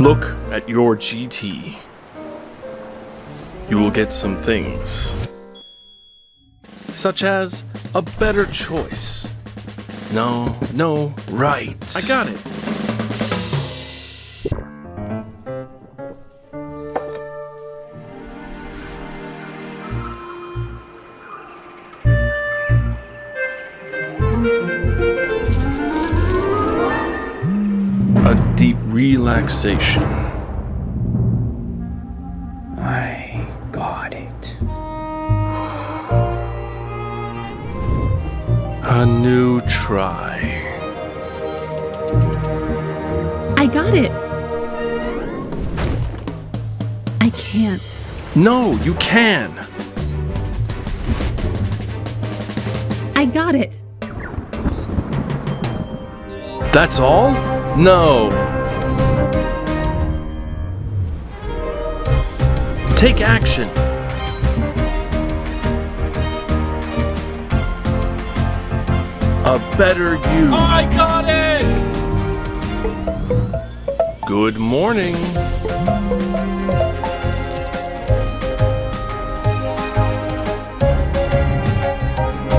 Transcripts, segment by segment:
Look at your GT. You will get some things. Such as a better choice. No, no, right. I got it. Deep relaxation. I got it. A new try. I got it. I can't. No, you can. I got it. That's all? No. Take action. A better you. I got it! Good morning.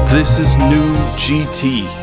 This is new GT.